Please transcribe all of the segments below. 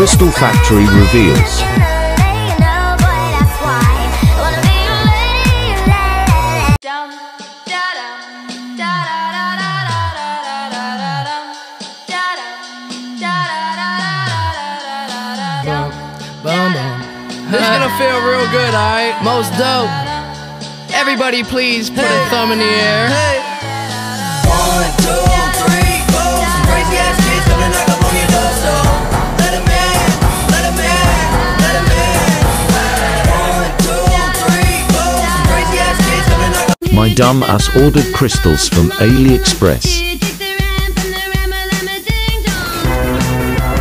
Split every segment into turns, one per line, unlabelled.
Crystal Factory reveals.
This gonna feel real good, alright? Most dope. Everybody, please put a thumb in the air.
One,
My dumb ass ordered crystals from AliExpress.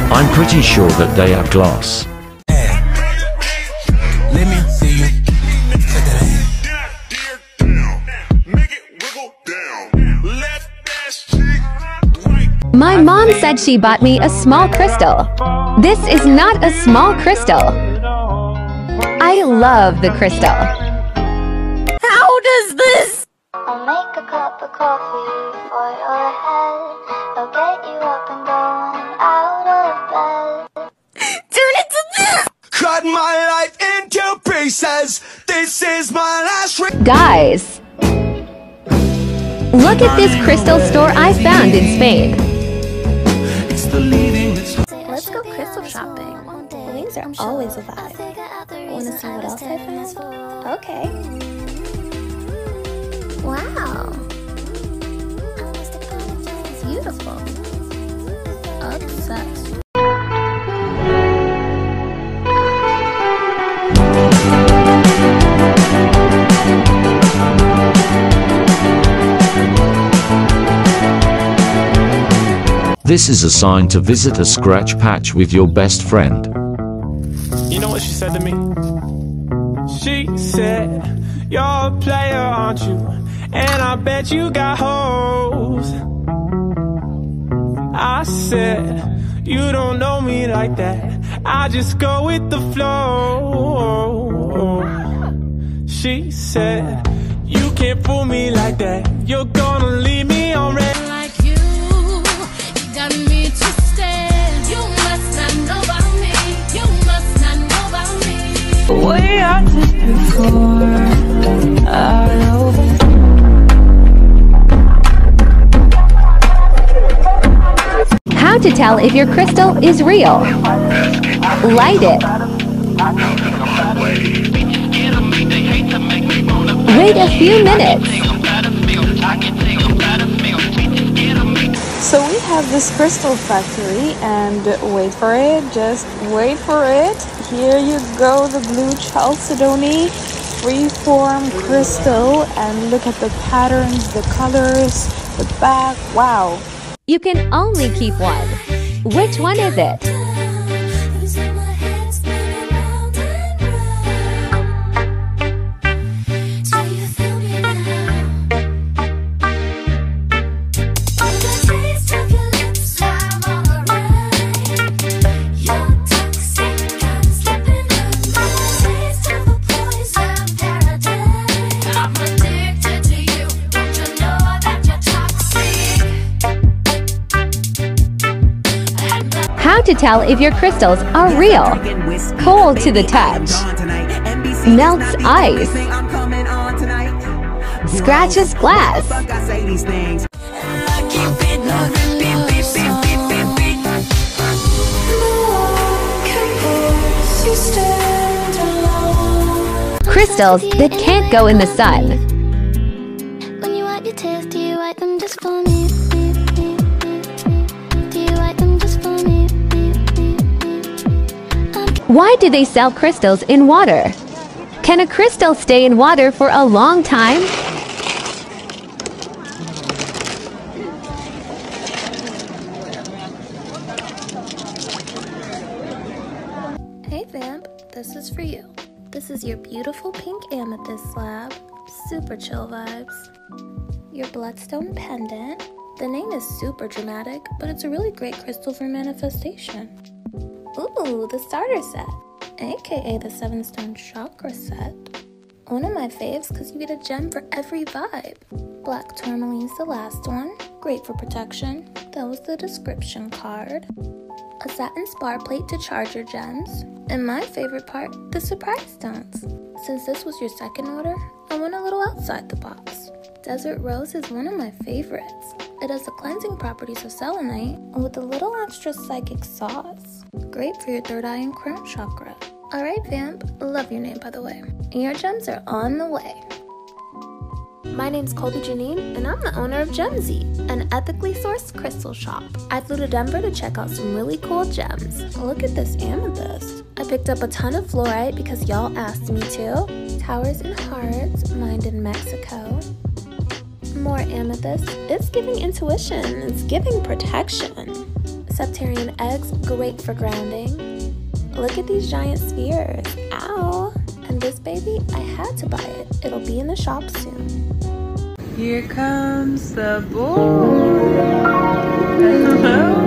I'm pretty sure that they are glass.
My mom said she bought me a small crystal. This is not a small crystal. I love the crystal.
How does this?
I'll make a cup of coffee for your head. I'll get you up and going out of bed.
Turn it to this!
Cut my life into pieces. This is my last. Re-
Guys, look at this crystal store I found in Spain.
it's the leading.
Let's go crystal shopping. Wings are always a vibe. Wanna see what else I found? Okay. Wow. Beautiful. Obsessed.
This is a sign to visit a scratch patch with your best friend.
You know what she said to me? She said, You're a player, aren't you? And I bet you got hoes. I said, You don't know me like that. I just go with the flow. She said, You can't fool me like that. You're gonna leave me on red.
like you. You got me twisted. You must not know about me. You must not know about me.
We are just before
to tell if your crystal is real. Light it. Wait a few minutes.
So we have this crystal factory and wait for it, just wait for it. Here you go, the blue chalcedony freeform crystal and look at the patterns, the colors, the back. Wow.
You can only keep one. Which one is it? How to tell if your crystals are real. Cold to the touch. Melts ice. Scratches glass. Crystals that can't go in the sun. Why do they sell crystals in water? Can a crystal stay in water for a long time?
Hey Vamp, this is for you. This is your beautiful pink amethyst slab. Super chill vibes. Your bloodstone pendant. The name is super dramatic, but it's a really great crystal for manifestation. Ooh, the starter set, aka the seven stone chakra set. One of my faves because you get a gem for every vibe. Black tourmaline's the last one, great for protection. That was the description card. a satin spar plate to charge your gems, and my favorite part, the surprise stones. Since this was your second order, I went a little outside the box. Desert Rose is one of my favorites. It has the cleansing properties of selenite with a little extra psychic sauce. Great for your third eye and crown chakra. Alright, Vamp, love your name by the way. Your gems are on the way. My name's Colby Janine, and I'm the owner of Gemsy, an ethically sourced crystal shop. I flew to Denver to check out some really cool gems. Look at this amethyst. I picked up a ton of fluorite because y'all asked me to. Towers and hearts, mined in Mexico. More amethyst. It's giving intuition, it's giving protection. Septarian eggs, great for grounding. Look at these giant spheres. Ow! And this baby, I had to buy it. It'll be in the shop soon.
Here comes the boy. Hello.